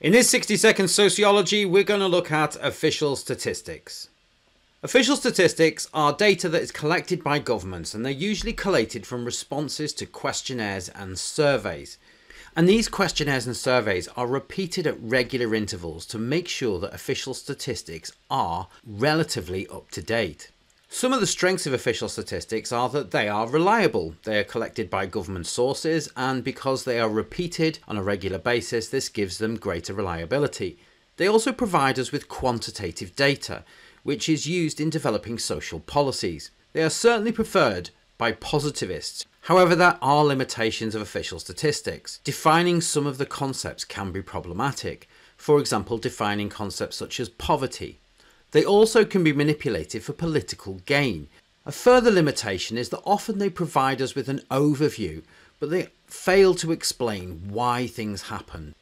In this 60 second sociology, we're going to look at official statistics. Official statistics are data that is collected by governments and they're usually collated from responses to questionnaires and surveys. And these questionnaires and surveys are repeated at regular intervals to make sure that official statistics are relatively up to date. Some of the strengths of official statistics are that they are reliable. They are collected by government sources, and because they are repeated on a regular basis, this gives them greater reliability. They also provide us with quantitative data, which is used in developing social policies. They are certainly preferred by positivists. However, there are limitations of official statistics. Defining some of the concepts can be problematic. For example, defining concepts such as poverty, they also can be manipulated for political gain. A further limitation is that often they provide us with an overview, but they fail to explain why things happen.